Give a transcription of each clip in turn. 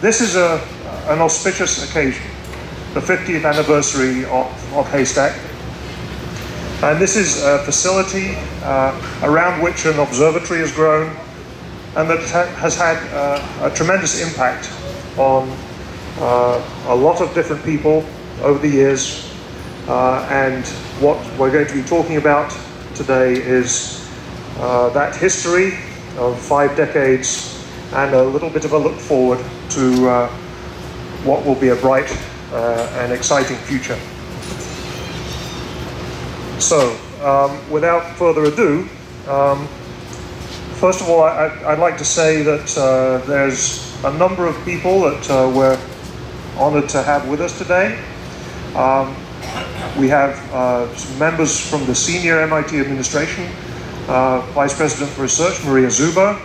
this is a, an auspicious occasion, the 50th anniversary of, of Haystack. And this is a facility uh, around which an observatory has grown and that ha has had uh, a tremendous impact on uh, a lot of different people over the years. Uh, and what we're going to be talking about today is uh, that history of five decades and a little bit of a look forward to uh, what will be a bright uh, and exciting future. So, um, without further ado, um, first of all, I, would like to say that uh, there's a number of people that uh, we're honored to have with us today. Um, we have uh, members from the senior MIT administration, uh, Vice President for Research Maria Zuber,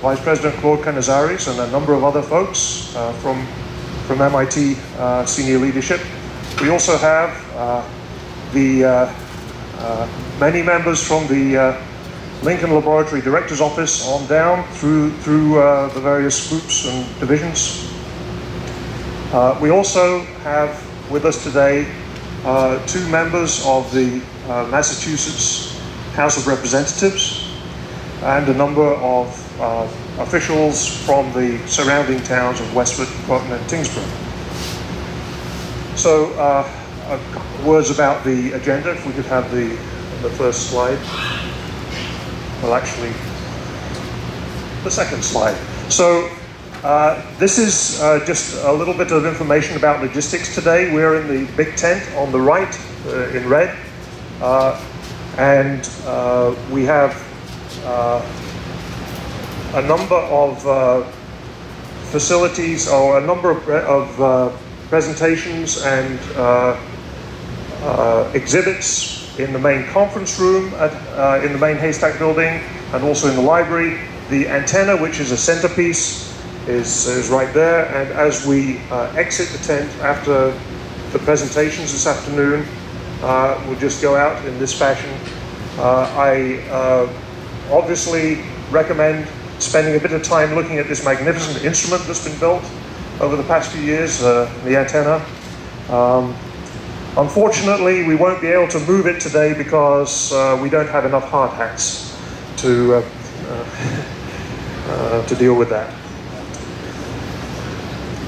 Vice President Claude Canizares and a number of other folks uh, from, from MIT uh, senior leadership. We also have uh, the uh, uh, many members from the uh, Lincoln Laboratory Director's Office on down through, through the various groups and divisions. we also have with us today two members of the Massachusetts House of Representatives and a number of uh, officials from the surrounding towns of Westford, Groton, and Tyngsboro. So, uh, words about the agenda. If we could have the, the first slide. Well, actually, the second slide. So, uh, this is uh, just a little bit of information about logistics today. We're in the big tent on the right uh, in red. Uh, and uh, we have a number of uh, facilities or a number of, of uh, presentations and uh, uh, exhibits in the main conference room at, uh, in the main Haystack building and also in the library. The antenna, which is a centerpiece, is, is right there. And as we exit the tent after the presentations this afternoon, we'll just go out in this fashion. I obviously recommend spending a bit of time looking at this magnificent instrument that's been built over the past few years, uh, the antenna. Um, unfortunately, we won't be able to move it today because uh, we don't have enough hard hats to, uh, uh to deal with that.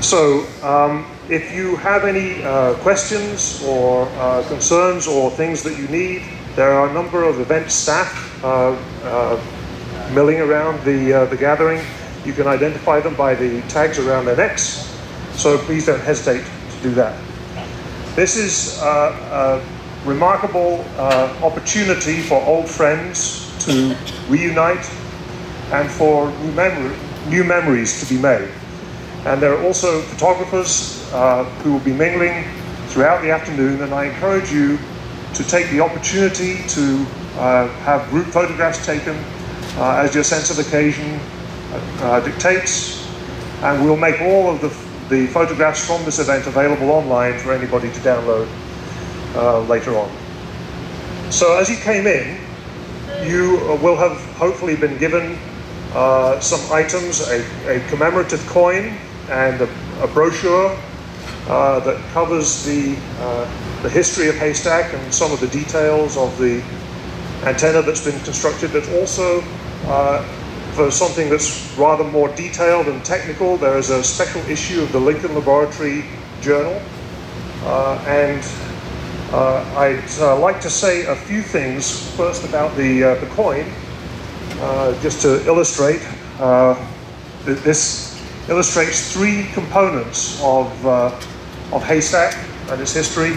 So, um, if you have any uh, questions or uh, concerns or things that you need, there are a number of event staff milling around the, uh, the gathering. You can identify them by the tags around their necks, so please don't hesitate to do that. This is uh, a remarkable uh, opportunity for old friends to reunite and for new, memory, new memories to be made. And there are also photographers uh, who will be mingling throughout the afternoon, and I encourage you to take the opportunity to uh, have group photographs taken uh, as your sense of occasion uh, dictates. And we'll make all of the, the photographs from this event available online for anybody to download uh, later on. So as you came in, you will have hopefully been given uh, some items, a, a, commemorative coin and a, a brochure uh, that covers the, uh, the history of Haystack and some of the details of the antenna that's been constructed, but also uh, for something that's rather more detailed and technical, there is a special issue of the Lincoln Laboratory Journal. Uh, and uh, I'd uh, like to say a few things first about the, uh, the coin, uh, just to illustrate. this illustrates three components of, of Haystack and its history.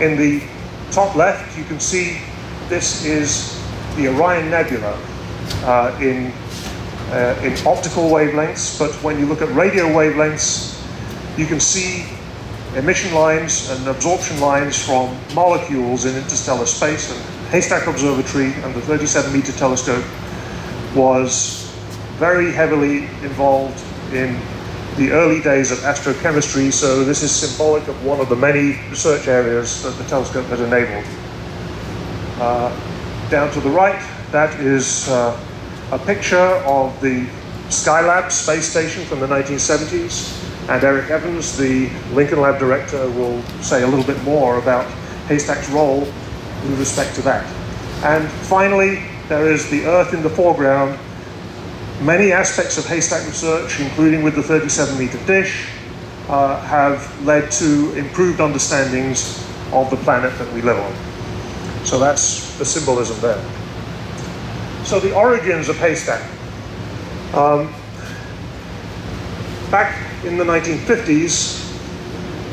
in the top left, you can see this is the Orion Nebula, uh, in, uh, in optical wavelengths, but when you look at radio wavelengths, you can see emission lines and absorption lines from molecules in interstellar space. And Haystack Observatory and the 37 meter telescope was very heavily involved in the early days of astrochemistry, so this is symbolic of one of the many research areas that the telescope has enabled. Uh, down to the right, that is uh, a picture of the Skylab space station from the 1970s, and Eric Evans, the Lincoln Lab director, will say a little bit more about Haystack's role with respect to that. And finally, there is the Earth in the foreground. Many aspects of Haystack research, including with the 37 meter dish, uh, have led to improved understandings of the planet that we live on. So that's the symbolism there. So the origins of Haystack. Um, back in the 1950s,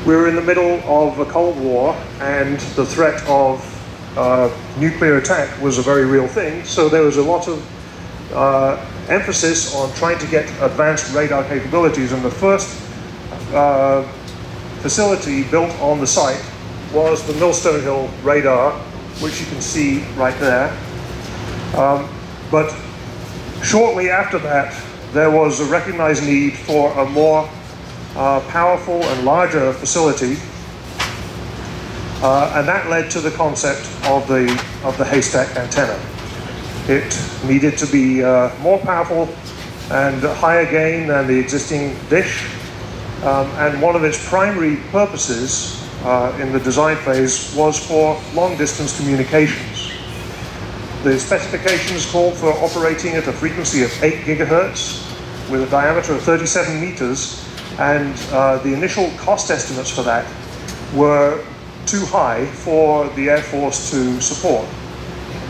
we were in the middle of a Cold War and the threat of uh, nuclear attack was a very real thing. So there was a lot of uh, emphasis on trying to get advanced radar capabilities. And the first uh, facility built on the site was the Millstone Hill radar, which you can see right there. Um, but shortly after that, there was a recognized need for a more uh, powerful and larger facility. Uh, and that led to the concept of the, of the haystack antenna. It needed to be uh, more powerful and higher gain than the existing dish. Um, and one of its primary purposes uh, in the design phase was for long distance communications. The specifications called for operating at a frequency of 8 gigahertz with a diameter of 37 meters, and uh, the initial cost estimates for that were too high for the Air Force to support.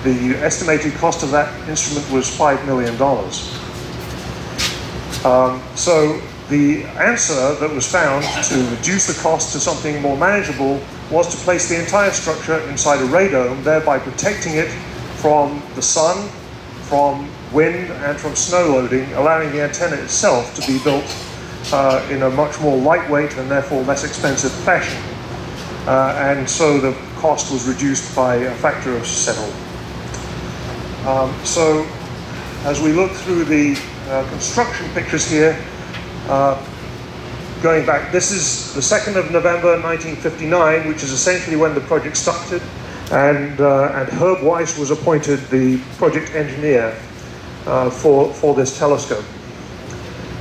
The estimated cost of that instrument was $5 million. Um, so the answer that was found to reduce the cost to something more manageable was to place the entire structure inside a radome, thereby protecting it from the sun, from wind, and from snow loading, allowing the antenna itself to be built uh, in a much more lightweight and therefore less expensive fashion. Uh, and so the cost was reduced by a factor of several. Um, so as we look through the uh, construction pictures here, uh, going back, this is the 2nd of November 1959, which is essentially when the project started, and, uh, and Herb Weiss was appointed the project engineer uh, for, for this telescope.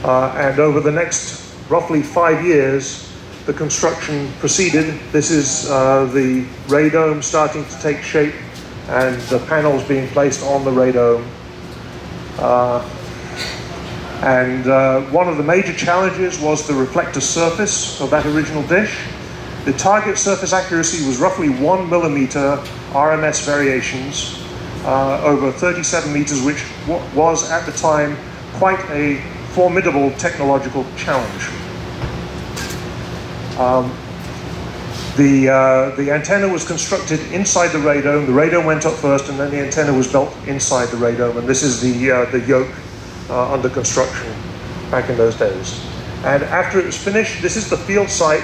Uh, and over the next roughly five years, the construction proceeded. This is uh, the radome starting to take shape and the panels being placed on the radome. And uh, one of the major challenges was the reflector surface of that original dish. The target surface accuracy was roughly one millimeter RMS variations uh, over 37 meters, which was at the time quite a formidable technological challenge. Um, the, uh, the antenna was constructed inside the radome. The radome went up first, and then the antenna was built inside the radome. And this is the, uh, the yoke uh, under construction back in those days. And after it was finished, this is the field site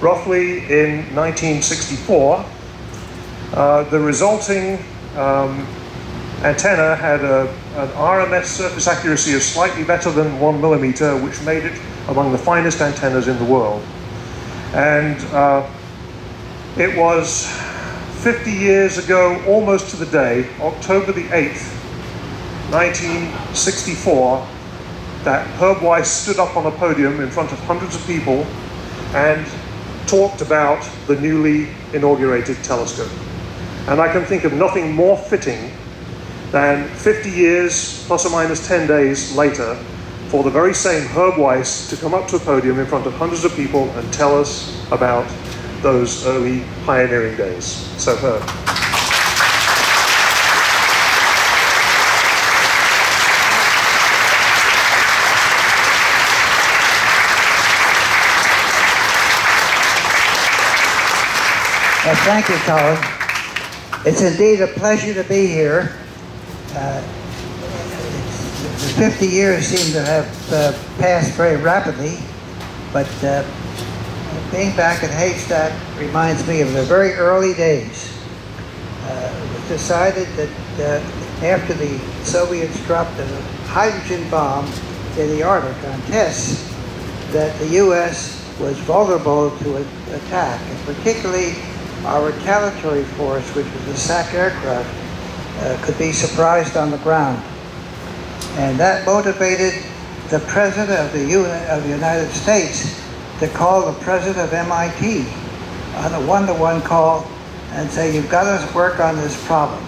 roughly in 1964. Uh, the resulting um, antenna had a, an RMS surface accuracy of slightly better than one millimeter, which made it among the finest antennas in the world. And uh, it was 50 years ago, almost to the day, October the 8th, 1964 that Herb Weiss stood up on a podium in front of hundreds of people and talked about the newly inaugurated telescope. And I can think of nothing more fitting than 50 years, plus or minus 10 days later, for the very same Herb Weiss to come up to a podium in front of hundreds of people and tell us about those early pioneering days. So Herb. Well, thank you, Colin. It's indeed a pleasure to be here. Uh, 50 years seem to have uh, passed very rapidly, but uh, being back at Haystack reminds me of the very early days. Uh, it was decided that uh, after the Soviets dropped a hydrogen bomb in the Arctic on tests, that the U.S. was vulnerable to attack, and particularly our retaliatory force, which was the SAC aircraft, uh, could be surprised on the ground. And that motivated the President of the, Uni- of the United States to call the President of MIT on a one-to-one call and say, you've got to work on this problem.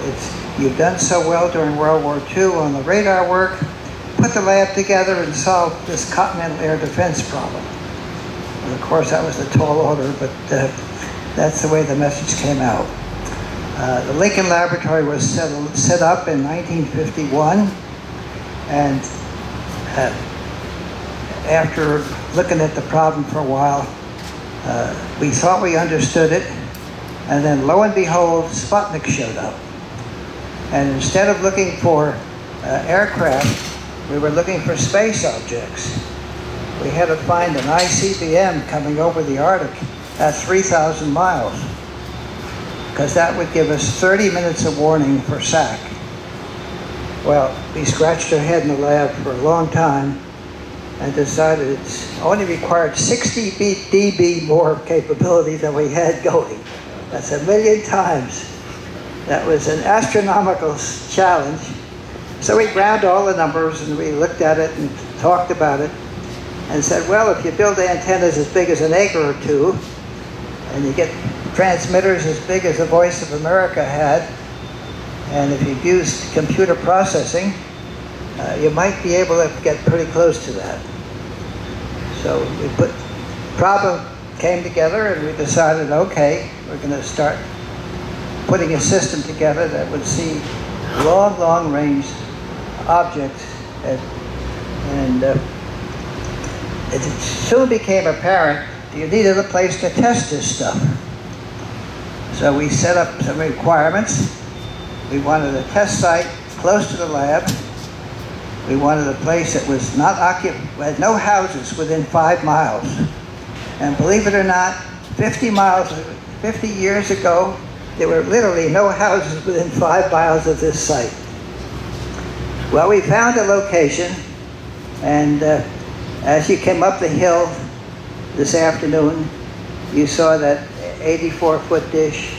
It's, you've done so well during World War II on the radar work. Put the lab together and solve this continental air defense problem. And of course, that was a tall order, but uh, that's the way the message came out. Uh, the Lincoln Laboratory was set, set up in 1951, and uh, after looking at the problem for a while, uh, we thought we understood it, and then lo and behold, Sputnik showed up. And instead of looking for uh, aircraft, we were looking for space objects. We had to find an ICBM coming over the Arctic at 3,000 miles, because that would give us 30 minutes of warning for SAC. Well, we scratched our head in the lab for a long time and decided it only required 60 dB more capability than we had going. That's a million times. That was an astronomical challenge. So we ground all the numbers and we looked at it and talked about it and said, well, if you build antennas as big as an acre or two and you get transmitters as big as the Voice of America had, and if you've used computer processing, uh, you might be able to get pretty close to that. So we put, problem came together and we decided, okay, we're going to start putting a system together that would see long, long range objects. And, and uh, it soon became apparent you needed a place to test this stuff. So we set up some requirements. We wanted a test site close to the lab. We wanted a place that was not occupied, had no houses within five miles. And believe it or not, 50 miles, 50 years ago, there were literally no houses within five miles of this site. Well, we found a location, and uh, as you came up the hill this afternoon, you saw that 84 foot dish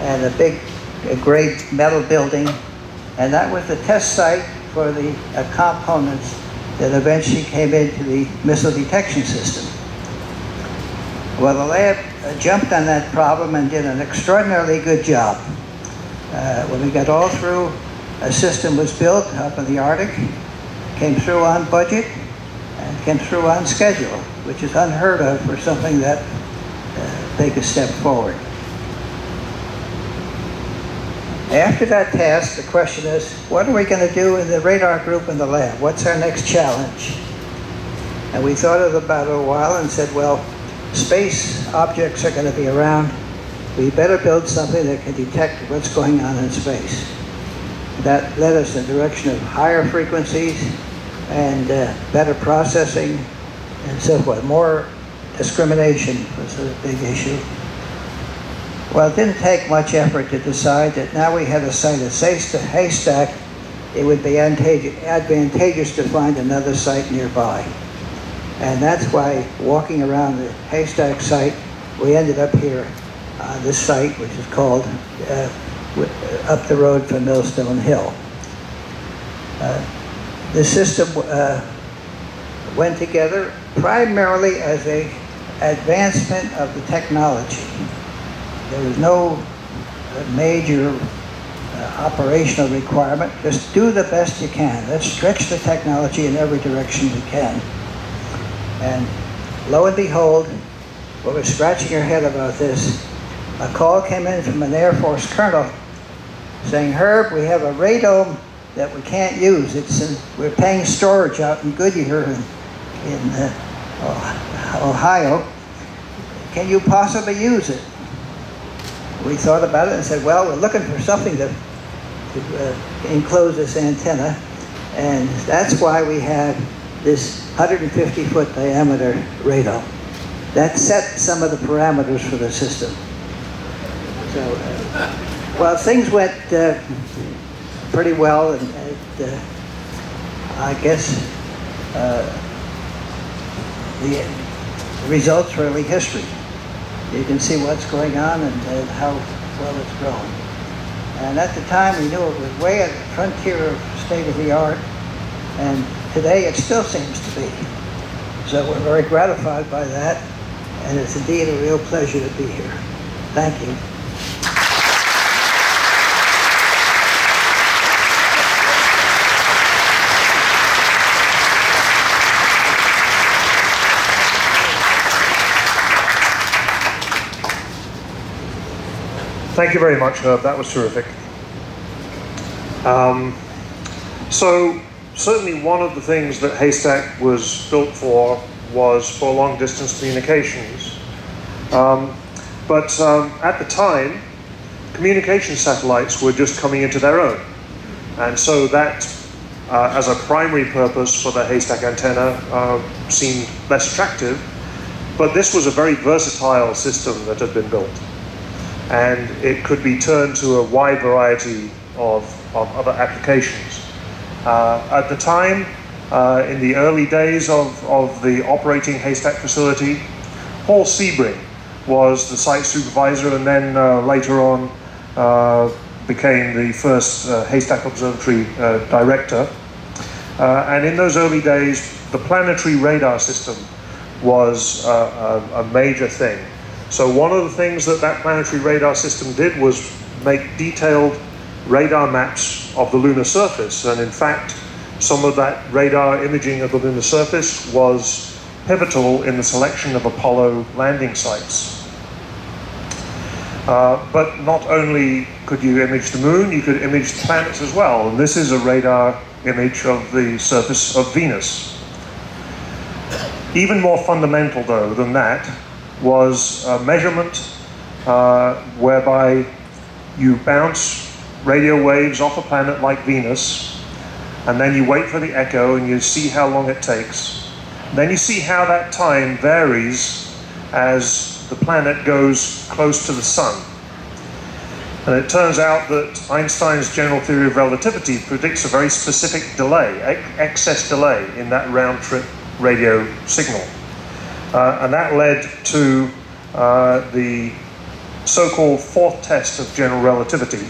and a big a great metal building, and that was the test site for the uh, components that eventually came into the missile detection system. Well, the lab uh, jumped on that problem and did an extraordinarily good job. Uh, when we got all through, a system was built up in the Arctic, came through on budget, and came through on schedule, which is unheard of for something that uh, take a step forward. After that task, the question is, what are we going to do in the radar group in the lab? What's our next challenge? And we thought of about a while and said, well, space objects are going to be around. We better build something that can detect what's going on in space. That led us in the direction of higher frequencies and uh, better processing and so forth. More discrimination was a big issue. Well, it didn't take much effort to decide that now we had a site at Haystack, it would be advantageous to find another site nearby. And that's why walking around the Haystack site, we ended up here on this site, which is called uh, up the road from Millstone Hill. Uh, the system uh, went together primarily as a advancement of the technology. There was no major uh, operational requirement. Just do the best you can. Let's stretch the technology in every direction we can. And lo and behold, we were scratching our head about this. A call came in from an Air Force colonel saying, Herb, we have a radome that we can't use. It's in, we're paying storage out in Goodyear in, in uh, Ohio. Can you possibly use it? We thought about it and said, well, we're looking for something to, to uh, enclose this antenna, and that's why we have this 150 foot diameter radar. That set some of the parameters for the system. So, uh, well, things went uh, pretty well, and, and uh, I guess uh, the results really history you can see what's going on and, and how well it's grown. And at the time, we knew it was way at the frontier of state of the art. And today it still seems to be. So we're very gratified by that, and it's indeed a real pleasure to be here. Thank you. Thank you very much, Herb. That was terrific. Um, so, certainly one of the things that Haystack was built for was for long distance communications. Um, but um, at the time, communication satellites were just coming into their own. And so that, uh, as a primary purpose for the Haystack antenna, uh, seemed less attractive. But this was a very versatile system that had been built and it could be turned to a wide variety of, of other applications. Uh, at the time, uh, in the early days of, of the operating haystack facility, Paul Sebring was the site supervisor and then uh, later on uh, became the first uh, haystack observatory uh, director. and in those early days, the planetary radar system was a, a major thing. So one of the things that that planetary radar system did was make detailed radar maps of the lunar surface. And in fact, some of that radar imaging of the lunar surface was pivotal in the selection of Apollo landing sites. Uh, but not only could you image the moon, you could image planets as well. And this is a radar image of the surface of Venus. Even more fundamental, though, than that was a measurement uh, whereby you bounce radio waves off a planet like Venus, and then you wait for the echo and you see how long it takes. Then you see how that time varies as the planet goes close to the sun. And it turns out that Einstein's general theory of relativity predicts a very specific delay, excess delay in that round trip radio signal. Uh, and that led to uh, the so-called fourth test of general relativity,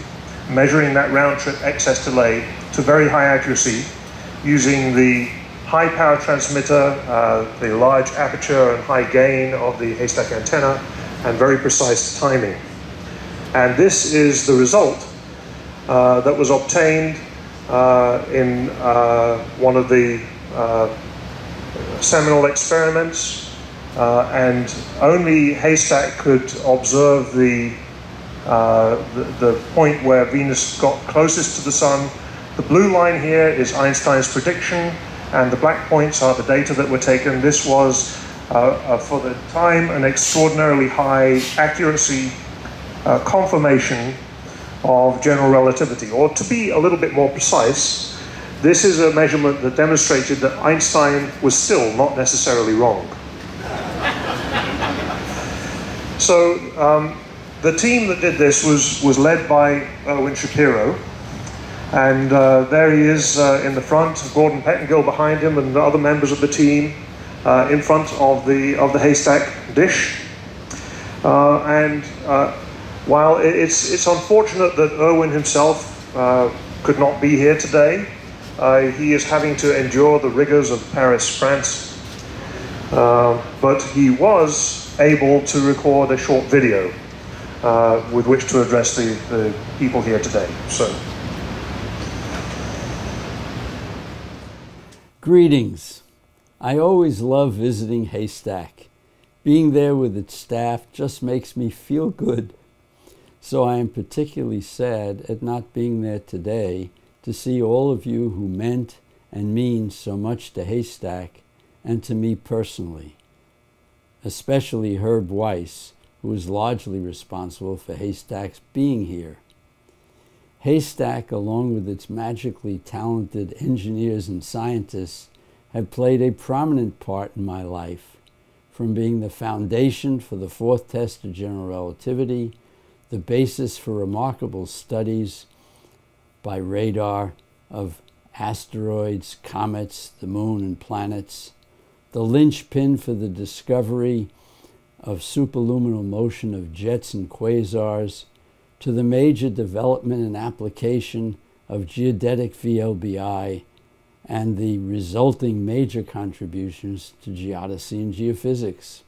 measuring that round-trip excess delay to very high accuracy using the high power transmitter, uh, the large aperture and high gain of the haystack antenna, and very precise timing. And this is the result uh, that was obtained uh, in uh, one of the uh, seminal experiments uh, and only Haystack could observe the, uh, the, the, point where Venus got closest to the Sun. The blue line here is Einstein's prediction, and the black points are the data that were taken. This was, uh, for the time, an extraordinarily high accuracy uh, confirmation of general relativity. Or to be a little bit more precise, this is a measurement that demonstrated that Einstein was still not necessarily wrong. So um, the team that did this was, was led by Irwin Shapiro. And uh, there he is uh, in the front, Gordon Pettengill behind him, and the other members of the team uh, in front of the, of the haystack dish. Uh, and uh, while it's, it's unfortunate that Irwin himself uh, could not be here today, he is having to endure the rigors of Paris, France. But he was able to record a short video uh, with which to address the, the people here today. So. Greetings. I always love visiting Haystack. Being there with its staff just makes me feel good. So I am particularly sad at not being there today to see all of you who meant and mean so much to Haystack and to me personally especially Herb Weiss, who is largely responsible for Haystack's being here. Haystack, along with its magically talented engineers and scientists, have played a prominent part in my life, from being the foundation for the fourth test of general relativity, the basis for remarkable studies by radar of asteroids, comets, the moon, and planets, the linchpin for the discovery of superluminal motion of jets and quasars, to the major development and application of geodetic VLBI, and the resulting major contributions to geodesy and geophysics.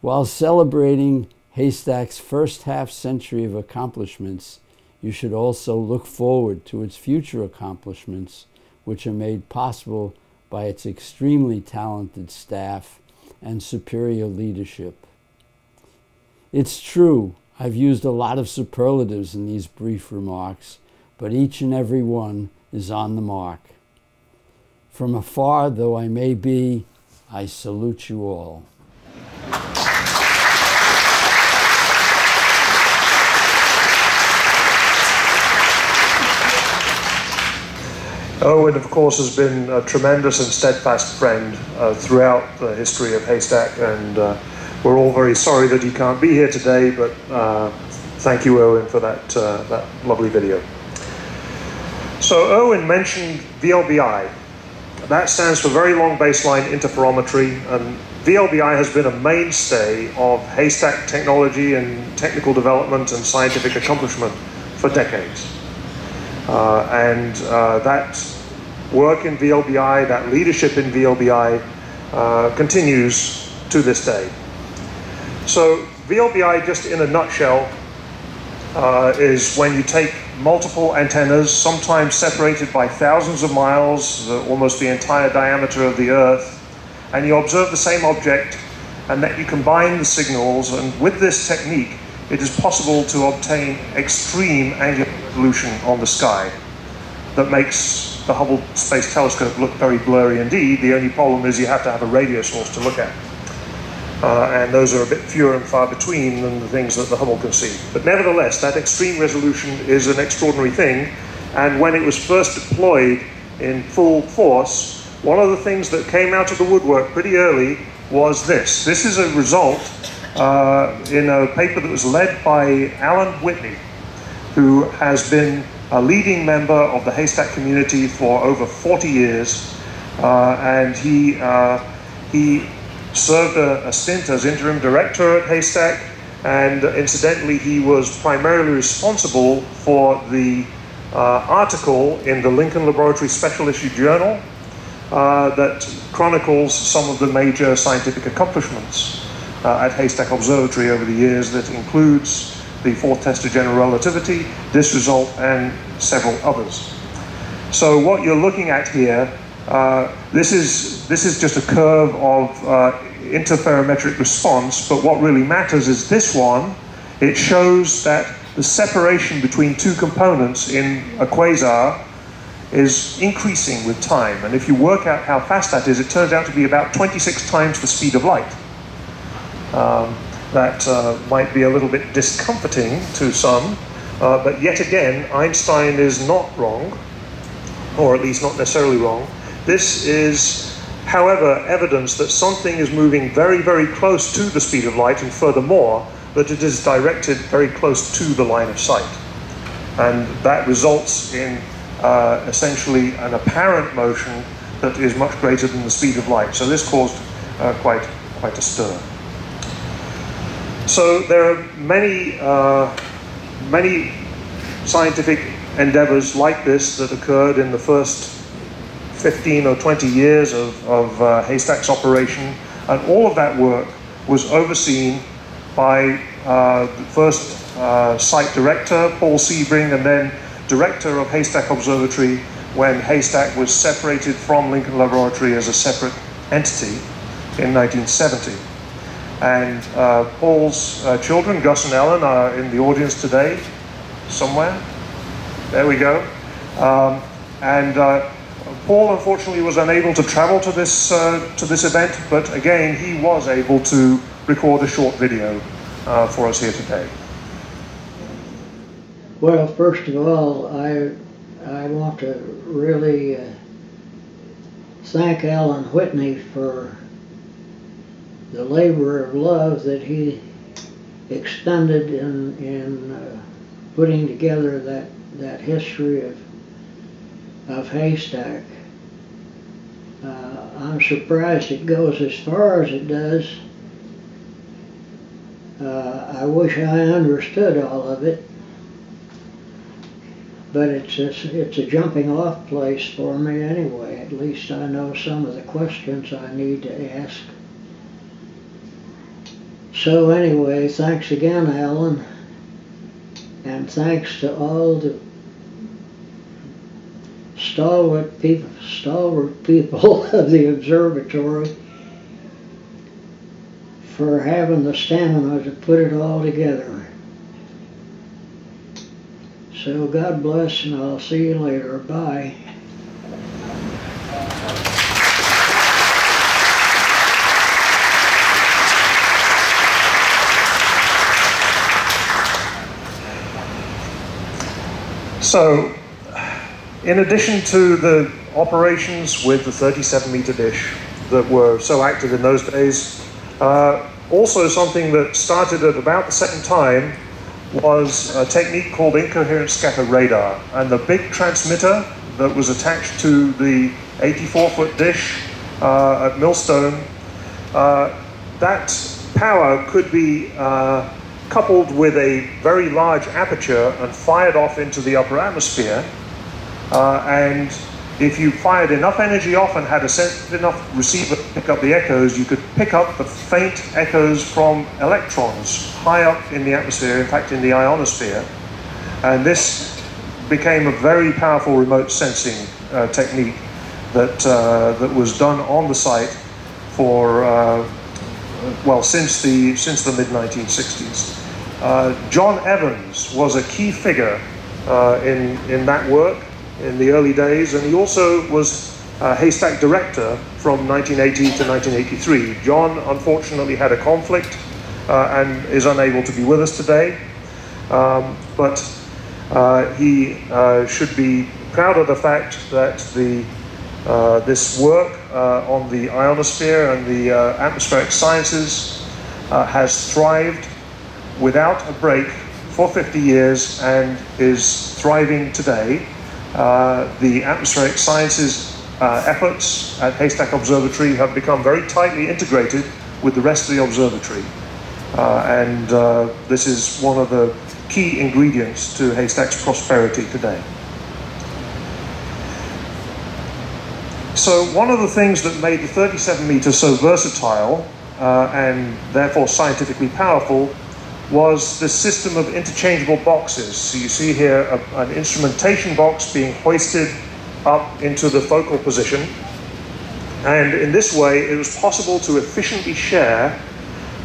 While celebrating Haystack's first half century of accomplishments, you should also look forward to its future accomplishments, which are made possible by its extremely talented staff and superior leadership. It's true, I've used a lot of superlatives in these brief remarks, but each and every one is on the mark. From afar, though I may be, I salute you all. Owen, of course, has been a tremendous and steadfast friend uh, throughout the history of Haystack, and uh, we're all very sorry that he can't be here today, but uh, thank you, Owen, for that, uh, that lovely video. So Owen mentioned VLBI. That stands for Very Long Baseline Interferometry, and VLBI has been a mainstay of Haystack technology and technical development and scientific accomplishment for decades. Uh, and uh, that work in VLBI, that leadership in VLBI, uh, continues to this day. So VLBI, just in a nutshell, uh, is when you take multiple antennas, sometimes separated by thousands of miles, the, almost the entire diameter of the Earth, and you observe the same object, and that you combine the signals, and with this technique, it is possible to obtain extreme angular resolution on the sky that makes the Hubble Space Telescope look very blurry indeed. The only problem is you have to have a radio source to look at. Uh, and those are a bit fewer and far between than the things that the Hubble can see. But nevertheless, that extreme resolution is an extraordinary thing. And when it was first deployed in full force, one of the things that came out of the woodwork pretty early was this. This is a result uh, in a paper that was led by Alan Whitney, who has been a leading member of the Haystack community for over 40 years. Uh, and he, uh, he served a, a stint as interim director at Haystack. And incidentally, he was primarily responsible for the uh, article in the Lincoln Laboratory Special Issue Journal uh, that chronicles some of the major scientific accomplishments uh, at Haystack Observatory over the years that includes the fourth test of general relativity, this result, and several others. So what you're looking at here, uh, this, is, this is just a curve of uh, interferometric response, but what really matters is this one. It shows that the separation between two components in a quasar is increasing with time. And if you work out how fast that is, it turns out to be about 26 times the speed of light. Um, that uh, might be a little bit discomforting to some, uh, but yet again, Einstein is not wrong, or at least not necessarily wrong. This is, however, evidence that something is moving very, very close to the speed of light, and furthermore, that it is directed very close to the line of sight. And that results in uh, essentially an apparent motion that is much greater than the speed of light. So this caused uh, quite, quite a stir. So there are many, uh, many scientific endeavors like this that occurred in the first 15 or 20 years of, of uh, Haystack's operation, and all of that work was overseen by uh, the first uh, site director, Paul Sebring, and then director of Haystack Observatory when Haystack was separated from Lincoln Laboratory as a separate entity in 1970. And uh, Paul's uh, children, Gus and Ellen, are in the audience today, somewhere. There we go. Um, and uh, Paul, unfortunately, was unable to travel to this uh, to this event, but again, he was able to record a short video uh, for us here today. Well, first of all, I I want to really uh, thank Alan Whitney for the labor of love that he expended in, in uh, putting together that, that history of, of Haystack. Uh, I'm surprised it goes as far as it does. Uh, I wish I understood all of it. but it's a, it's a jumping off place for me anyway. At least I know some of the questions I need to ask. So anyway, thanks again, Alan, and thanks to all the stalwart people, stalwart people of the observatory for having the stamina to put it all together. So God bless, and I'll see you later. Bye. So, in addition to the operations with the 37 meter dish that were so active in those days, uh, also something that started at about the second time was a technique called incoherent scatter radar. And the big transmitter that was attached to the 84 foot dish uh, at Millstone, uh, that power could be uh, coupled with a very large aperture and fired off into the upper atmosphere. Uh, and if you fired enough energy off and had a sensitive enough receiver to pick up the echoes, you could pick up the faint echoes from electrons high up in the atmosphere, in fact, in the ionosphere. And this became a very powerful remote sensing uh, technique that, uh, that was done on the site for, uh, well, since the, since the mid 1960s. Uh, John Evans was a key figure uh, in, in that work in the early days, and he also was uh, Haystack director from 1980 to 1983. John unfortunately had a conflict uh, and is unable to be with us today, um, but uh, he uh, should be proud of the fact that the this work on the ionosphere and the atmospheric sciences has thrived without a break for 50 years and is thriving today. Uh, the atmospheric sciences uh, efforts at Haystack Observatory have become very tightly integrated with the rest of the observatory. Uh, and uh, this is one of the key ingredients to Haystack's prosperity today. So one of the things that made the 37 meter so versatile uh, and therefore scientifically powerful was the system of interchangeable boxes. So you see here a, an instrumentation box being hoisted up into the focal position. And in this way, it was possible to efficiently share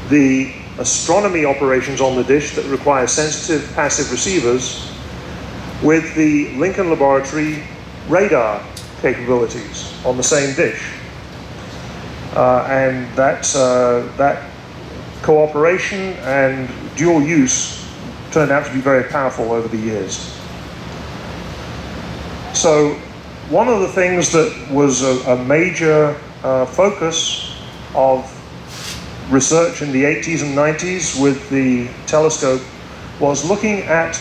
the astronomy operations on the dish that require sensitive passive receivers with the Lincoln Laboratory radar capabilities on the same dish. Uh, and that, uh, that cooperation and dual use turned out to be very powerful over the years. So one of the things that was a, a major uh, focus of research in the 80s and 90s with the telescope was looking at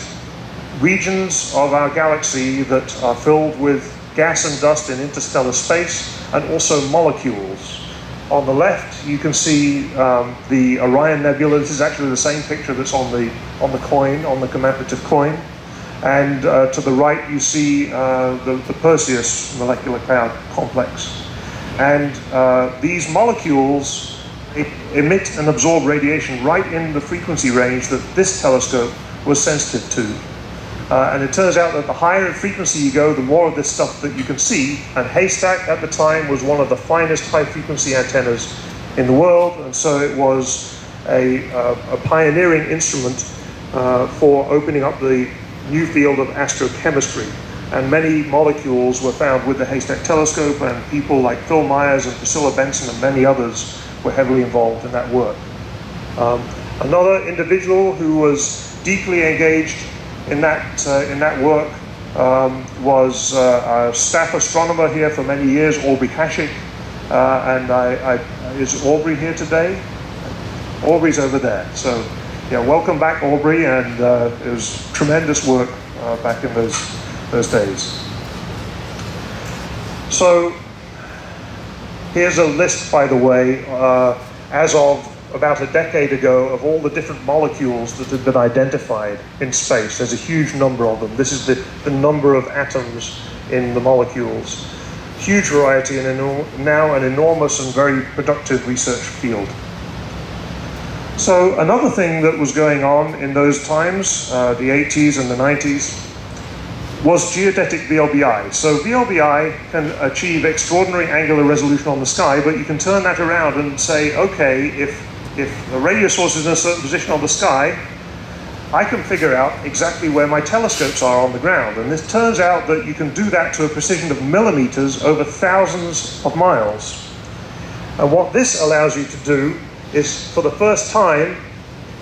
regions of our galaxy that are filled with gas and dust in interstellar space and also molecules. On the left, you can see um, the Orion Nebula. This is actually the same picture that's on the on the coin, on the commemorative coin. And uh, to the right, you see uh, the, the, Perseus molecular cloud complex. And uh, these molecules emit and absorb radiation right in the frequency range that this telescope was sensitive to. Uh, and it turns out that the higher in frequency you go, the more of this stuff that you can see. And Haystack at the time was one of the finest high frequency antennas in the world, and so it was a, uh, a pioneering instrument uh, for opening up the new field of astrochemistry. And many molecules were found with the Haystack telescope, and people like Phil Myers and Priscilla Benson and many others were heavily involved in that work. Um, another individual who was deeply engaged in that, uh, in that work um, was uh, a staff astronomer here for many years, Aubrey Haschick. Uh, and I, I, is Aubrey here today? Aubrey's over there. So, yeah, welcome back, Aubrey. And uh, it was tremendous work back in those, those days. So, here's a list, by the way, as of about a decade ago of all the different molecules that had been identified in space. There's a huge number of them. This is the, the number of atoms in the molecules. Huge variety and now an enormous and very productive research field. So another thing that was going on in those times, uh, the 80s and the 90s, was geodetic VLBI. So VLBI can achieve extraordinary angular resolution on the sky, but you can turn that around and say, okay, if, if a radio source is in a certain position on the sky, I can figure out exactly where my telescopes are on the ground. And this turns out that you can do that to a precision of millimeters over thousands of miles. And what this allows you to do is, for the first time,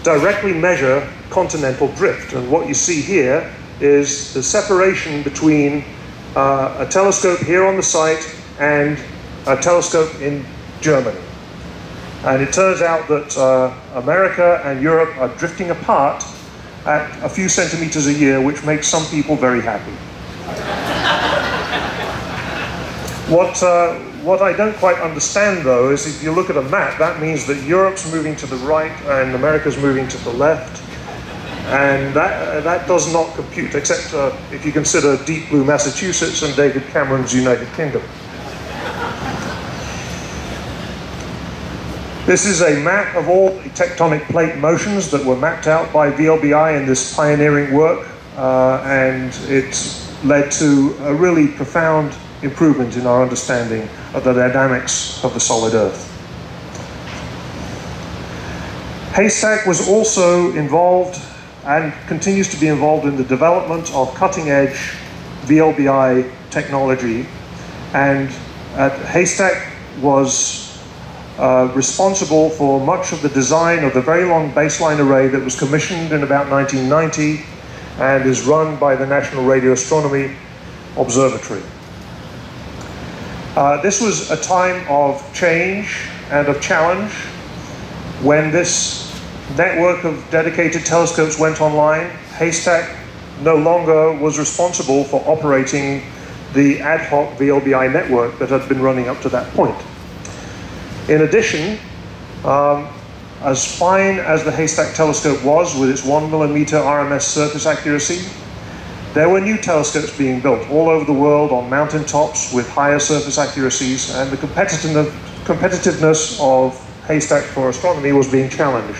directly measure continental drift. And what you see here is the separation between uh, a telescope here on the site and a telescope in Germany. And it turns out that uh, America and Europe are drifting apart at a few centimeters a year, which makes some people very happy. what, uh, what I don't quite understand, though, is if you look at a map, that means that Europe's moving to the right and America's moving to the left and that, uh, that does not compute, except uh, if you consider Deep Blue Massachusetts and David Cameron's United Kingdom. This is a map of all the tectonic plate motions that were mapped out by VLBI in this pioneering work, uh, and it led to a really profound improvement in our understanding of the dynamics of the solid Earth. Haystack was also involved and continues to be involved in the development of cutting edge VLBI technology. And Haystack was uh, responsible for much of the design of the very long baseline array that was commissioned in about 1990 and is run by the National Radio Astronomy Observatory. Uh, this was a time of change and of challenge when this network of dedicated telescopes went online. Haystack no longer was responsible for operating the ad hoc VLBI network that had been running up to that point. In addition, um, as fine as the Haystack telescope was with its one millimeter RMS surface accuracy, there were new telescopes being built all over the world on mountaintops with higher surface accuracies, and the competitiveness of Haystack for astronomy was being challenged.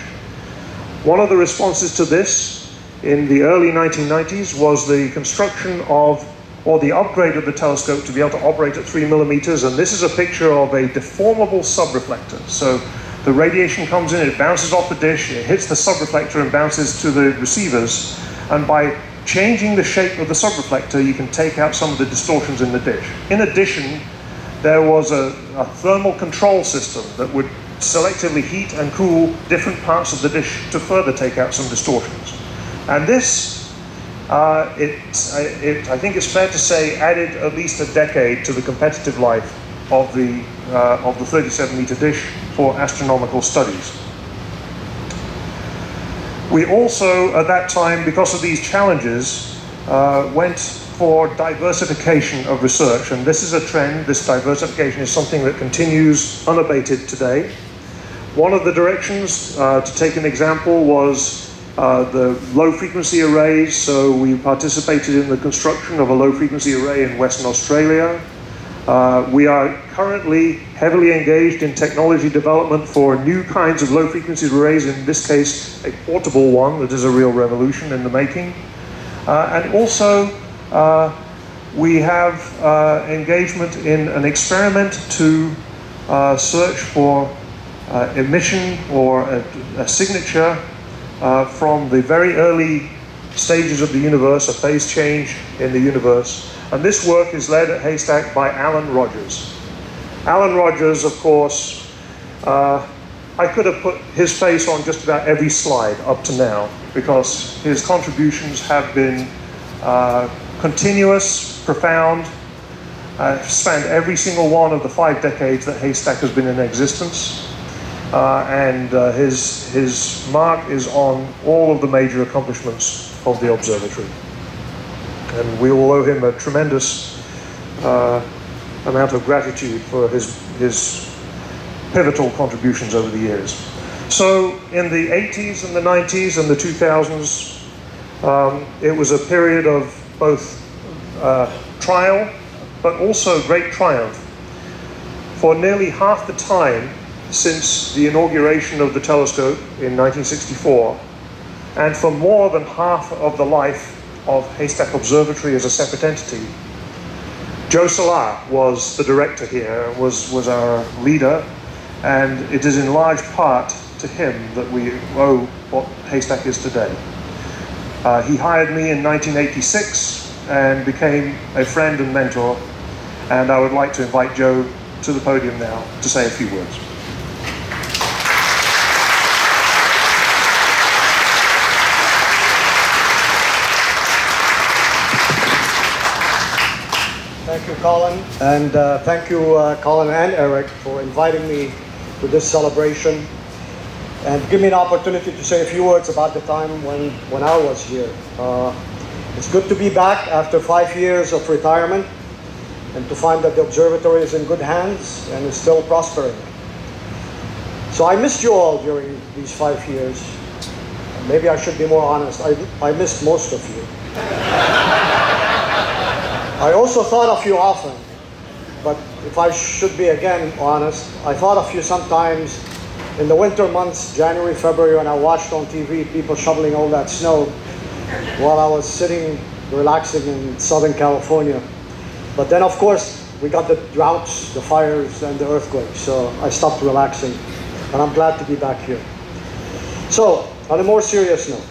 One of the responses to this in the early 1990s was the construction of or the upgrade of the telescope to be able to operate at three millimeters. And this is a picture of a deformable subreflector. So the radiation comes in, it bounces off the dish, it hits the subreflector and bounces to the receivers. And by changing the shape of the subreflector, you can take out some of the distortions in the dish. In addition, there was a, a thermal control system that would selectively heat and cool different parts of the dish to further take out some distortions. And this, uh, it, it, I think it's fair to say, added at least a decade to the competitive life of the, uh, of the 37 meter dish for astronomical studies. We also, at that time, because of these challenges, uh, went for diversification of research. And this is a trend, this diversification is something that continues unabated today. One of the directions, uh, to take an example, was uh, the low frequency arrays. So we participated in the construction of a low frequency array in Western Australia. Uh, we are currently heavily engaged in technology development for new kinds of low frequency arrays, in this case, a portable one that is a real revolution in the making. Uh, and also, uh, we have uh, engagement in an experiment to search for uh, emission or a, a signature uh, from the very early stages of the universe, a phase change in the universe. And this work is led at Haystack by Alan Rogers. Alan Rogers, of course, uh, I could have put his face on just about every slide up to now because his contributions have been uh, continuous, profound, uh, spanned every single one of the five decades that Haystack has been in existence. Uh, and uh, his, his mark is on all of the major accomplishments of the observatory. And we all owe him a tremendous uh, amount of gratitude for his, his pivotal contributions over the years. So in the 80s and the 90s and the 2000s, um, it was a period of both uh, trial but also great triumph. For nearly half the time since the inauguration of the telescope in 1964, and for more than half of the life of Haystack Observatory as a separate entity, Joe Salah was the director here, was, was our leader, and it is in large part to him that we owe what Haystack is today. Uh, he hired me in 1986 and became a friend and mentor, and I would like to invite Joe to the podium now to say a few words. Colin. And uh, thank you, uh, Colin and Eric, for inviting me to this celebration and give me an opportunity to say a few words about the time when, when I was here. Uh, it's good to be back after five years of retirement and to find that the observatory is in good hands and is still prospering. So I missed you all during these five years. Maybe I should be more honest. I, I missed most of you. I also thought of you often, but if I should be again honest, I thought of you sometimes in the winter months, January, February, when I watched on TV people shoveling all that snow while I was sitting relaxing in Southern California. But then, of course, we got the droughts, the fires, and the earthquakes, so I stopped relaxing. And I'm glad to be back here. So, on a more serious note,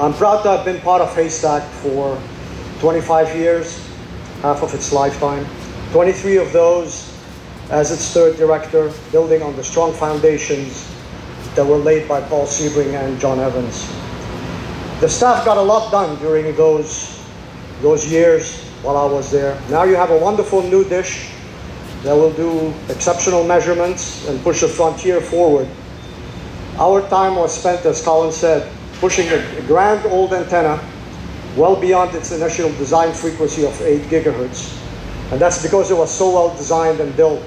I'm proud to have been part of Haystack for 25 years, half of its lifetime. 23 of those as its third director, building on the strong foundations that were laid by Paul Sebring and John Evans. The staff got a lot done during those, those years while I was there. Now you have a wonderful new dish that will do exceptional measurements and push the frontier forward. Our time was spent, as Colin said, pushing a grand old antenna well beyond its initial design frequency of 8 gigahertz. And that's because it was so well designed and built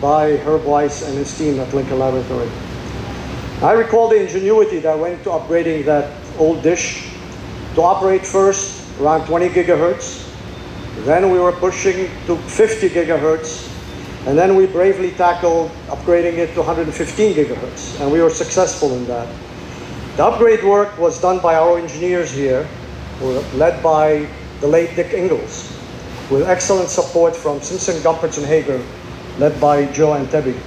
by Herb Weiss and his team at Lincoln Laboratory. I recall the ingenuity that went to upgrading that old dish to operate first around 20 gigahertz. Then we were pushing to 50 gigahertz. And then we bravely tackled upgrading it to 115 gigahertz. And we were successful in that. The upgrade work was done by our engineers here, led by the late Dick Ingalls, with excellent support from Simpson, Gumpertz, and Heger, led by Joe Antebi.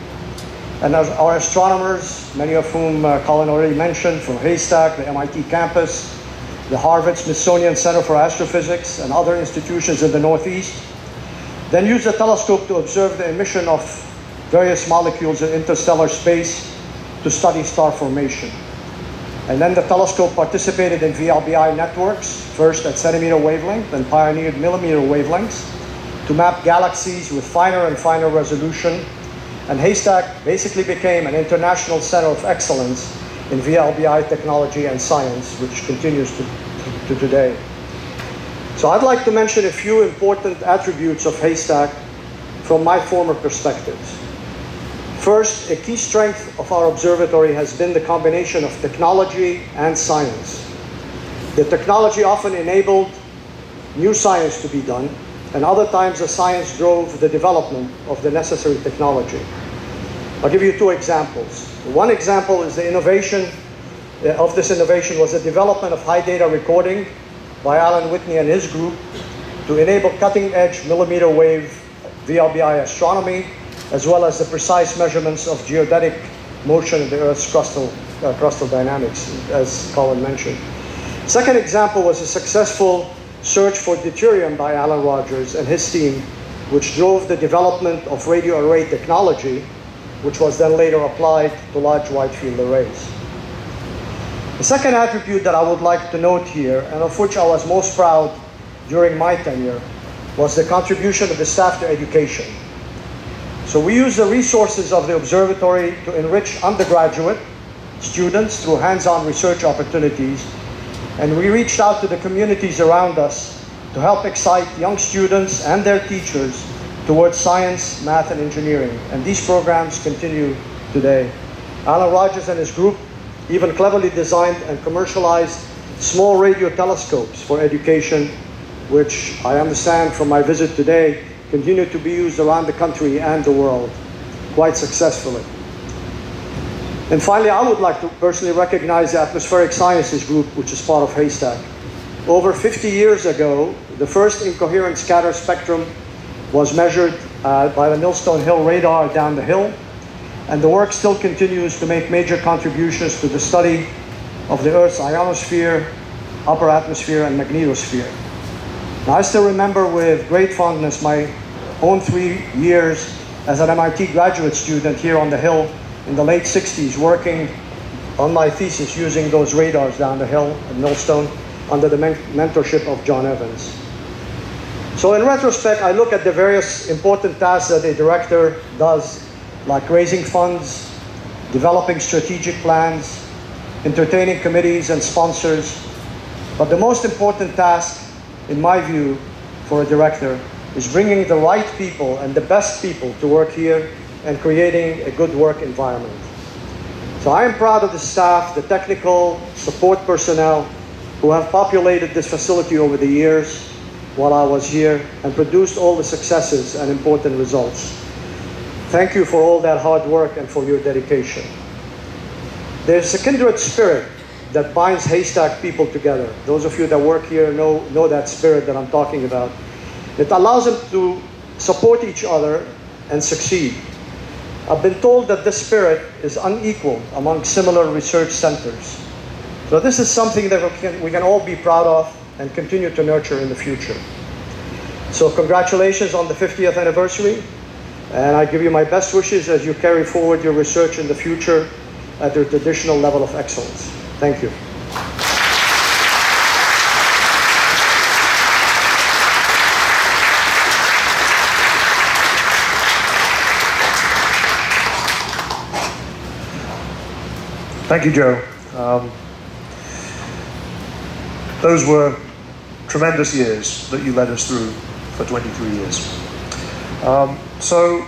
And our astronomers, many of whom uh, Colin already mentioned, from Haystack, the MIT campus, the Harvard Smithsonian Center for Astrophysics, and other institutions in the Northeast, then use the telescope to observe the emission of various molecules in interstellar space to study star formation. And then the telescope participated in VLBI networks, first at centimeter wavelength, then pioneered millimeter wavelengths, to map galaxies with finer and finer resolution. And Haystack basically became an international center of excellence in VLBI technology and science, which continues to, to, to today. So I'd like to mention a few important attributes of Haystack from my former perspectives. First, a key strength of our observatory has been the combination of technology and science. The technology often enabled new science to be done, and other times the science drove the development of the necessary technology. I'll give you two examples. One example is the innovation uh, of this innovation was the development of high data recording by Alan Whitney and his group to enable cutting edge millimeter wave VLBI astronomy, as well as the precise measurements of geodetic motion in the Earth's crustal, uh, crustal dynamics, as Colin mentioned. Second example was a successful search for deuterium by Alan Rogers and his team, which drove the development of radio array technology, which was then later applied to large wide field arrays. The second attribute that I would like to note here, and of which I was most proud during my tenure, was the contribution of the staff to education. So we use the resources of the observatory to enrich undergraduate students through hands-on research opportunities and we reached out to the communities around us to help excite young students and their teachers towards science, math, and engineering. And these programs continue today. Alan Rogers and his group even cleverly designed and commercialized small radio telescopes for education, which I understand from my visit today continue to be used around the country and the world quite successfully. And finally, I would like to personally recognize the Atmospheric Sciences Group, which is part of Haystack. Over 50 years ago, the first incoherent scatter spectrum was measured uh, by the Millstone Hill radar down the hill, and the work still continues to make major contributions to the study of the Earth's ionosphere, upper atmosphere, and magnetosphere. Now, I still remember with great fondness my own three years as an MIT graduate student here on the Hill in the late 60s, working on my thesis using those radars down the hill at Millstone under the men mentorship of John Evans. So in retrospect, I look at the various important tasks that a director does, like raising funds, developing strategic plans, entertaining committees and sponsors. But the most important task, in my view, for a director is bringing the right people and the best people to work here and creating a good work environment. So I am proud of the staff, the technical support personnel who have populated this facility over the years while I was here and produced all the successes and important results. Thank you for all that hard work and for your dedication. There's a kindred spirit that binds Haystack people together. Those of you that work here know, know that spirit that I'm talking about. It allows them to support each other and succeed. I've been told that this spirit is unequal among similar research centers. So this is something that we can, we can all be proud of and continue to nurture in the future. So congratulations on the 50th anniversary, and I give you my best wishes as you carry forward your research in the future at your traditional level of excellence. Thank you. Thank you, Joe. Um, those were tremendous years that you led us through for 23 years. Um, so,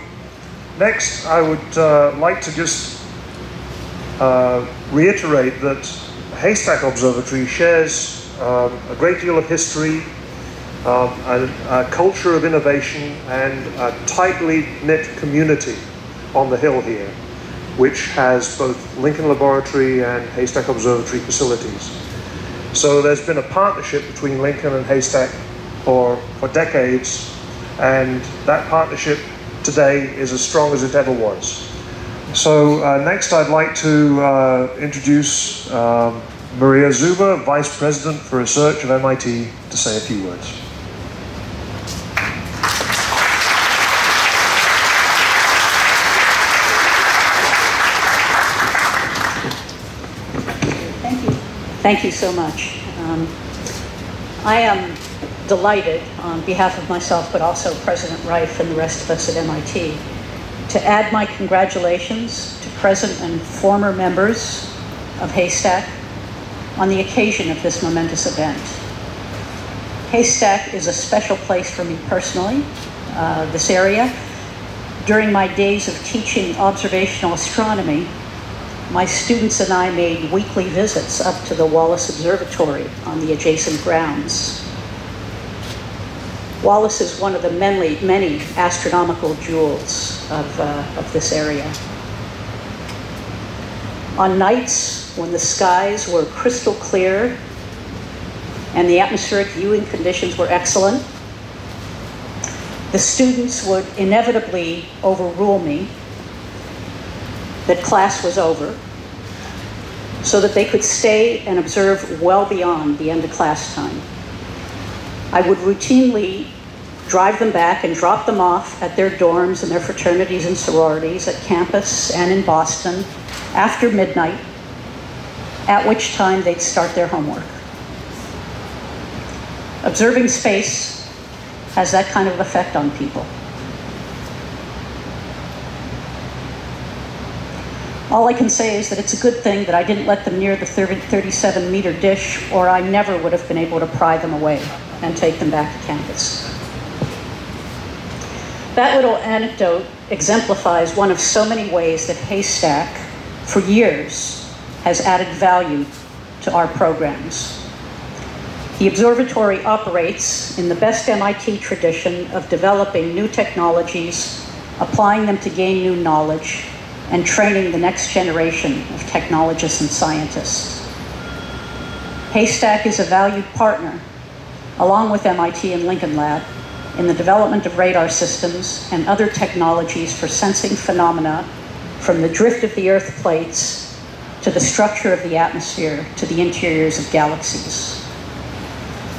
next, I would uh, like to just uh, reiterate that Haystack Observatory shares um, a great deal of history, um, a, a culture of innovation, and a tightly knit community on the hill here which has both Lincoln Laboratory and Haystack Observatory facilities. So there's been a partnership between Lincoln and Haystack for, for decades, and that partnership today is as strong as it ever was. So uh, next I'd like to uh, introduce um, Maria Zuber, Vice President for Research at MIT, to say a few words. Thank you so much. Um, I am delighted on behalf of myself, but also President Reif and the rest of us at MIT, to add my congratulations to present and former members of Haystack on the occasion of this momentous event. Haystack is a special place for me personally, uh, this area. During my days of teaching observational astronomy, my students and I made weekly visits up to the Wallace Observatory on the adjacent grounds. Wallace is one of the many, many astronomical jewels of, uh, of this area. On nights when the skies were crystal clear and the atmospheric viewing conditions were excellent, the students would inevitably overrule me that class was over so that they could stay and observe well beyond the end of class time. I would routinely drive them back and drop them off at their dorms and their fraternities and sororities at campus and in Boston after midnight, at which time they'd start their homework. Observing space has that kind of effect on people. All I can say is that it's a good thing that I didn't let them near the 30, 37 meter dish, or I never would have been able to pry them away and take them back to campus. That little anecdote exemplifies one of so many ways that Haystack for years has added value to our programs. The observatory operates in the best MIT tradition of developing new technologies, applying them to gain new knowledge, and training the next generation of technologists and scientists. Haystack is a valued partner, along with MIT and Lincoln Lab, in the development of radar systems and other technologies for sensing phenomena from the drift of the Earth plates to the structure of the atmosphere to the interiors of galaxies.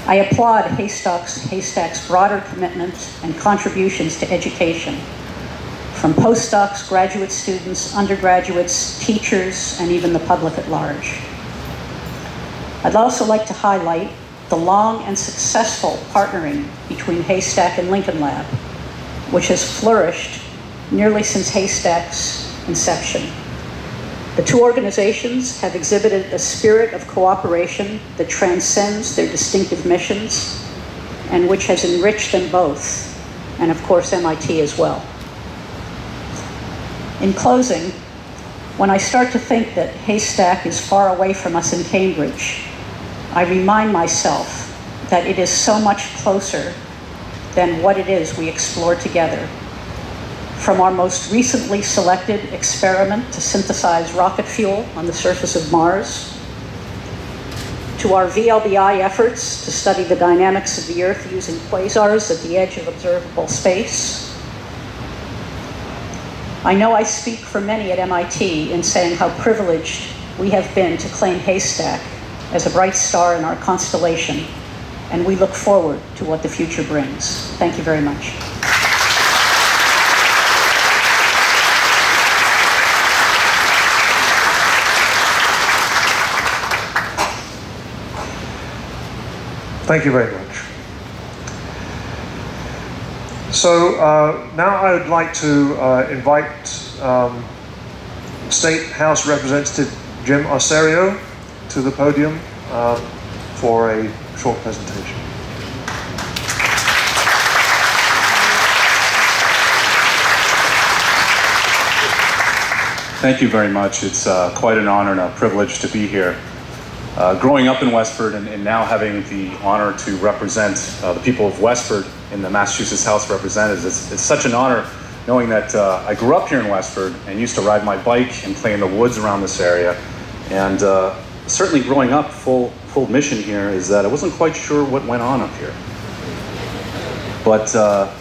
I applaud Haystack's, Haystack's broader commitment and contributions to education from postdocs, graduate students, undergraduates, teachers, and even the public at large. I'd also like to highlight the long and successful partnering between Haystack and Lincoln Lab, which has flourished nearly since Haystack's inception. The two organizations have exhibited a spirit of cooperation that transcends their distinctive missions and which has enriched them both, and of course MIT as well. In closing, when I start to think that Haystack is far away from us in Cambridge, I remind myself that it is so much closer than what it is we explore together. From our most recently selected experiment to synthesize rocket fuel on the surface of Mars, to our VLBI efforts to study the dynamics of the Earth using quasars at the edge of observable space, I know I speak for many at MIT in saying how privileged we have been to claim Haystack as a bright star in our constellation, and we look forward to what the future brings. Thank you very much. Thank you very much. So uh, now I would like to uh, invite um, State House Representative Jim Arciero to the podium uh, for a short presentation. Thank you very much. It's uh, quite an honor and a privilege to be here. Uh, growing up in Westford and, and, now having the honor to represent uh, the people of Westford in the Massachusetts House of Representatives, it's, it's such an honor knowing that uh, I grew up here in Westford and used to ride my bike and play in the woods around this area. And uh, certainly growing up, full, full mission here is that I wasn't quite sure what went on up here. But uh,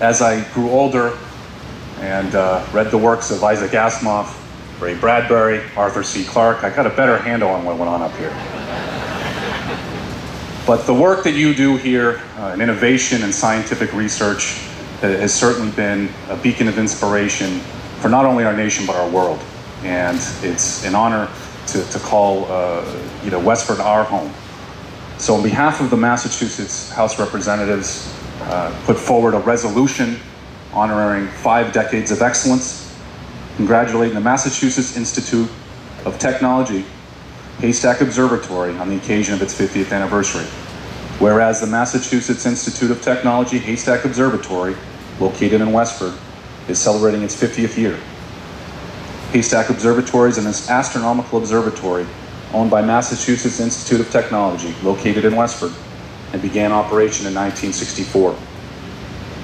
as I grew older and uh, read the works of Isaac Asimov, Ray Bradbury, Arthur C. Clarke. I got a better handle on what went on up here. But the work that you do here uh, in innovation and scientific research has certainly been a beacon of inspiration for not only our nation but our world. And it's an honor to, to call uh, you know, Westford our home. So on behalf of the Massachusetts House Representatives, uh, put forward a resolution honoring five decades of excellence congratulating the Massachusetts Institute of Technology Haystack Observatory on the occasion of its 50th anniversary. Whereas the Massachusetts Institute of Technology Haystack Observatory, located in Westford, is celebrating its 50th year. Haystack Observatory is an astronomical observatory owned by Massachusetts Institute of Technology, located in Westford, and began operation in 1964.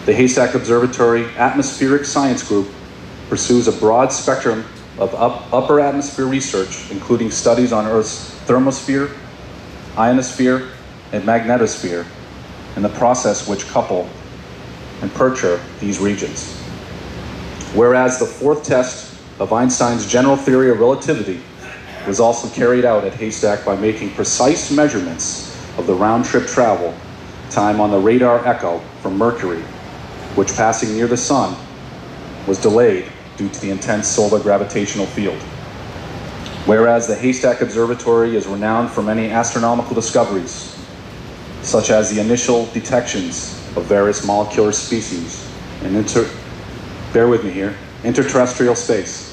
The Haystack Observatory Atmospheric Science Group pursues a broad spectrum of up, upper atmosphere research, including studies on Earth's thermosphere, ionosphere, and magnetosphere, and the process which couple and perture these regions. Whereas the fourth test of Einstein's general theory of relativity was also carried out at Haystack by making precise measurements of the round trip travel time on the radar echo from Mercury, which passing near the sun was delayed due to the intense solar gravitational field. Whereas the Haystack Observatory is renowned for many astronomical discoveries, such as the initial detections of various molecular species in inter, bear with me here, interterrestrial space.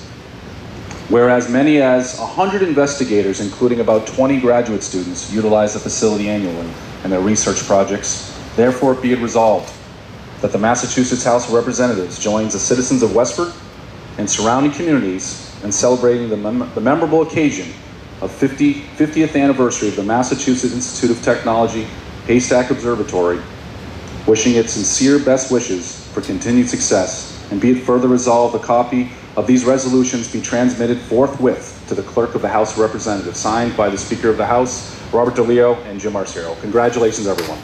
Whereas many as 100 investigators, including about 20 graduate students, utilize the facility annually in their research projects, therefore be it resolved that the Massachusetts House of Representatives joins the citizens of Westford and surrounding communities and celebrating the, mem- the memorable occasion of 50, 50th anniversary of the Massachusetts Institute of Technology Haystack Observatory, wishing it sincere best wishes for continued success, and be it further resolved, a copy of these resolutions be transmitted forthwith to the Clerk of the House of Representatives, signed by the Speaker of the House, Robert DeLeo, and Jim Arciero. Congratulations, everyone.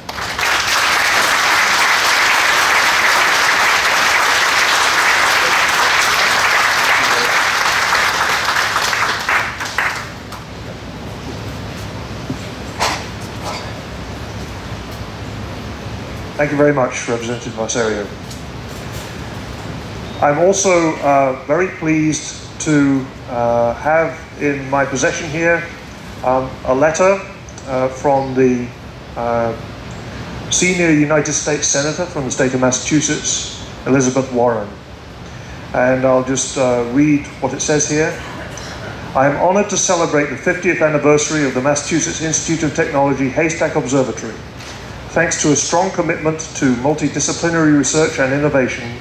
Thank you very much, Representative Arciero. I'm also uh, very pleased to uh, have in my possession here um, a letter uh, from the uh, senior United States Senator from the state of Massachusetts, Elizabeth Warren. And I'll just uh, read what it says here. I am honored to celebrate the 50th anniversary of the Massachusetts Institute of Technology Haystack Observatory. Thanks to a strong commitment to multidisciplinary research and innovation,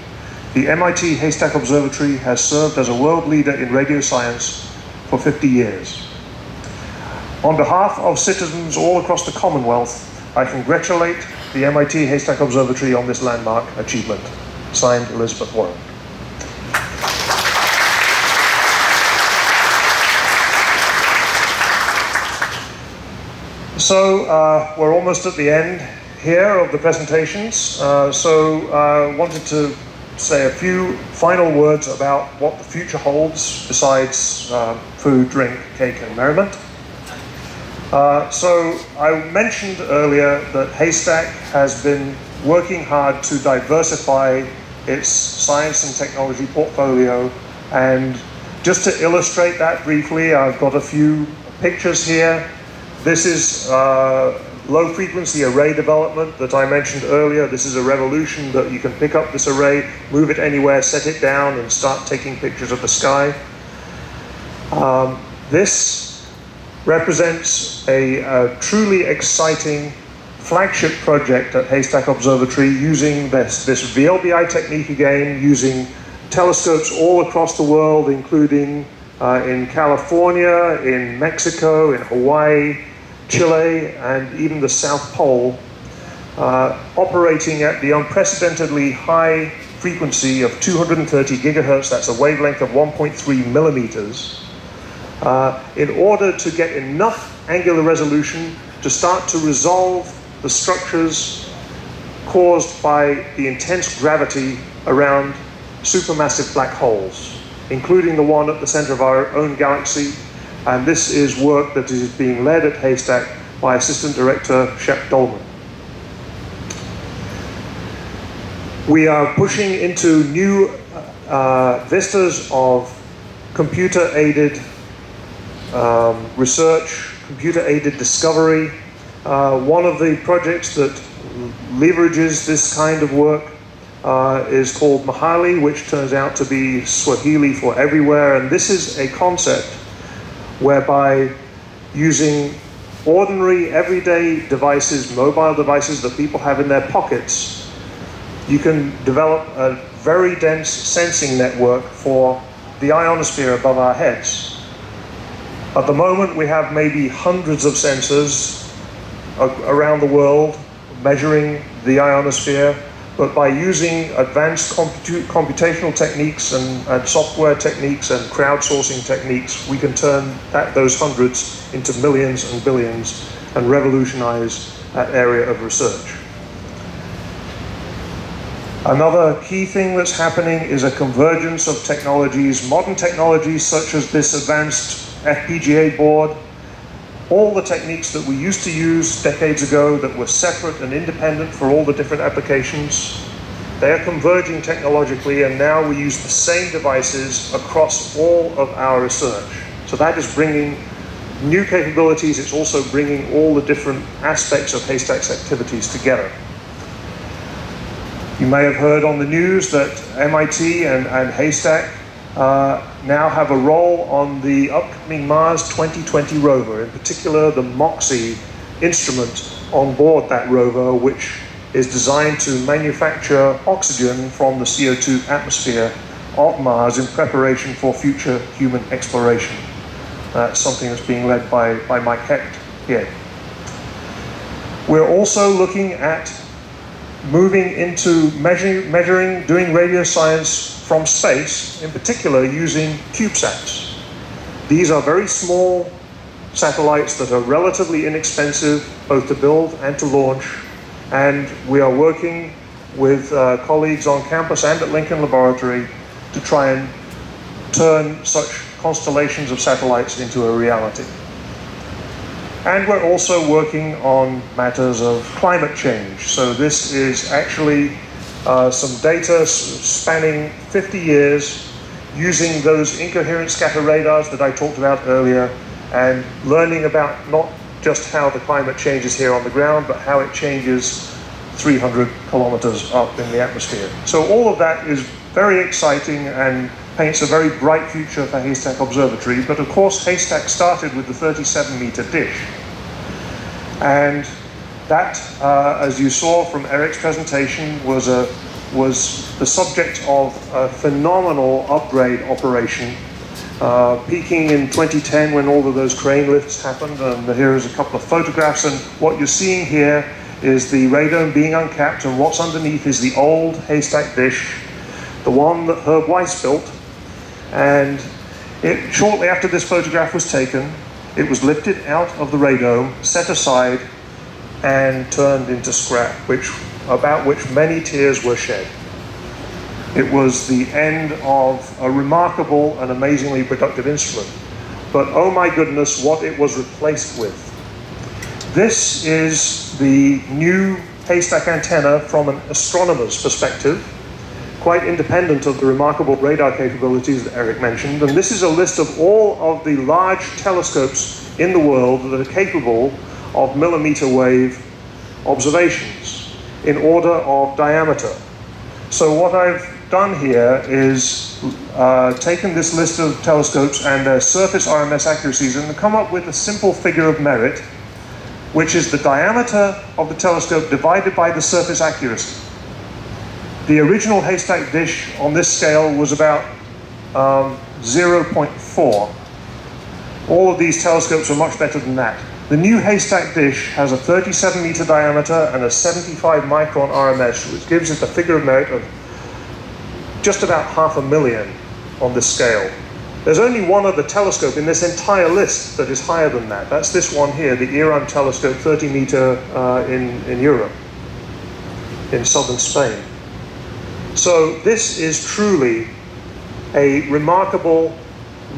the MIT Haystack Observatory has served as a world leader in radio science for 50 years. On behalf of citizens all across the Commonwealth, I congratulate the MIT Haystack Observatory on this landmark achievement. Signed, Elizabeth Warren. So uh, we're almost at the end here of the presentations. Uh, so I uh, wanted to say a few final words about what the future holds besides uh, food, drink, cake, and merriment. Uh, so I mentioned earlier that Haystack has been working hard to diversify its science and technology portfolio. And just to illustrate that briefly, I've got a few pictures here. This is uh, low frequency array development that I mentioned earlier. This is a revolution that you can pick up this array, move it anywhere, set it down, and start taking pictures of the sky. Um, this represents a, a, truly exciting flagship project at Haystack Observatory using this, this VLBI technique again, using telescopes all across the world, including uh, in California, in Mexico, in Hawaii, Chile, and even the South Pole, uh, operating at the unprecedentedly high frequency of 230 gigahertz, that's a wavelength of 1.3 millimeters, uh, in order to get enough angular resolution to start to resolve the structures caused by the intense gravity around supermassive black holes, including the one at the center of our own galaxy, and this is work that is being led at Haystack by Assistant Director Shep Doeleman. We are pushing into new uh, vistas of computer-aided um, research, computer-aided discovery. Uh, one of the projects that leverages this kind of work uh, is called Mahali, which turns out to be Swahili for everywhere. And this is a concept whereby using ordinary, everyday devices, mobile devices that people have in their pockets, you can develop a very dense sensing network for the ionosphere above our heads. At the moment, we have maybe hundreds of sensors around the world measuring the ionosphere but by using advanced computu computational techniques and, and, software techniques and crowdsourcing techniques, we can turn that, those hundreds into millions and billions and revolutionize that area of research. Another key thing that's happening is a convergence of technologies, modern technologies such as this advanced FPGA board, all the techniques that we used to use decades ago that were separate and independent for all the different applications, they are converging technologically and now we use the same devices across all of our research. So that is bringing new capabilities, it's also bringing all the different aspects of Haystack's activities together. You may have heard on the news that MIT and, and Haystack Uh, now have a role on the upcoming Mars 2020 rover, in particular the MOXIE instrument on board that rover, which is designed to manufacture oxygen from the CO2 atmosphere of Mars in preparation for future human exploration. That's something that's being led by, by Mike Hecht here. We're also looking at moving into measuring, measuring doing radio science from space, in particular using CubeSats. These are very small satellites that are relatively inexpensive both to build and to launch, and we are working with uh, colleagues on campus and at Lincoln Laboratory to try and turn such constellations of satellites into a reality. And we're also working on matters of climate change. So this is actually uh, some data spanning 50 years using those incoherent scatter radars that I talked about earlier and learning about not just how the climate changes here on the ground, but how it changes 300 kilometers up in the atmosphere. So all of that is very exciting and paints a very bright future for Haystack Observatory. But of course, Haystack started with the 37 meter dish. And that, uh, as you saw from Eric's presentation, was, a, was the subject of a phenomenal upgrade operation, uh, peaking in 2010 when all of those crane lifts happened. And here is a couple of photographs. And what you're seeing here is the radome being uncapped, and what's underneath is the old haystack dish, the one that Herb Weiss built. And it, shortly after this photograph was taken, it was lifted out of the radome, set aside, and turned into scrap, which, about which many tears were shed. It was the end of a remarkable and amazingly productive instrument. But oh my goodness, what it was replaced with. This is the new haystack antenna from an astronomer's perspective, quite independent of the remarkable radar capabilities that Eric mentioned. And this is a list of all of the large telescopes in the world that are capable of millimeter wave observations in order of diameter. So what I've done here is uh, taken this list of telescopes and their surface RMS accuracies and come up with a simple figure of merit which is the diameter of the telescope divided by the surface accuracy. The original haystack dish on this scale was about um, 0.4. All of these telescopes are much better than that. The new haystack dish has a 37 meter diameter and a 75 micron RMS, which gives it a figure of merit of just about half a million on this scale. There's only one other telescope in this entire list that is higher than that. That's this one here, the IRAM telescope, 30 meter uh, in, in Europe, in southern Spain. So this is truly a remarkable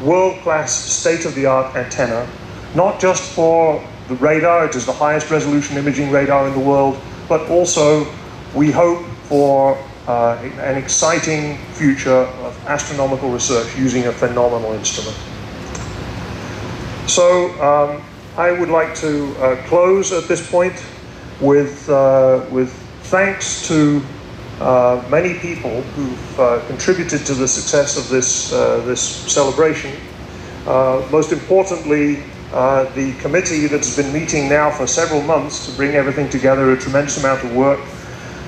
world-class state-of-the-art antenna, not just for the radar, it is the highest resolution imaging radar in the world, but also we hope for uh, an exciting future of astronomical research using a phenomenal instrument. So um, I would like to uh, close at this point with, uh, with thanks to uh, many people who've uh, contributed to the success of this, uh, this celebration. most importantly, the committee that's been meeting now for several months to bring everything together, a tremendous amount of work,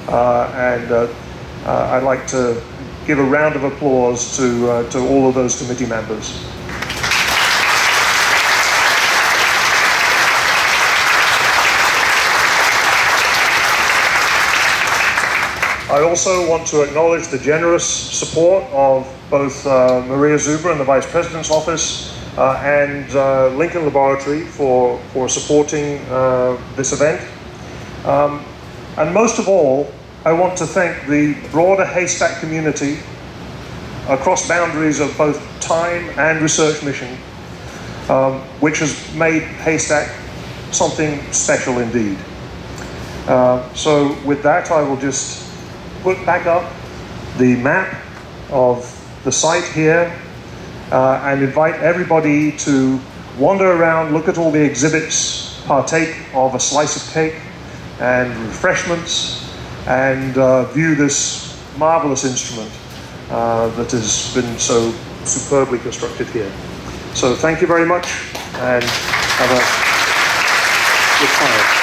and uh, I'd like to give a round of applause to, uh, to all of those committee members. I also want to acknowledge the generous support of both uh, Maria Zuber and the Vice President's Office uh, and uh, Lincoln Laboratory for, for supporting uh, this event. Um, and most of all, I want to thank the broader Haystack community across boundaries of both time and research mission, um, which has made Haystack something special indeed. Uh, so with that, I will just put back up the map of the site here uh, and invite everybody to wander around, look at all the exhibits, partake of a slice of cake and refreshments, and uh, view this marvelous instrument uh, that has been so superbly constructed here. So thank you very much and have a good time.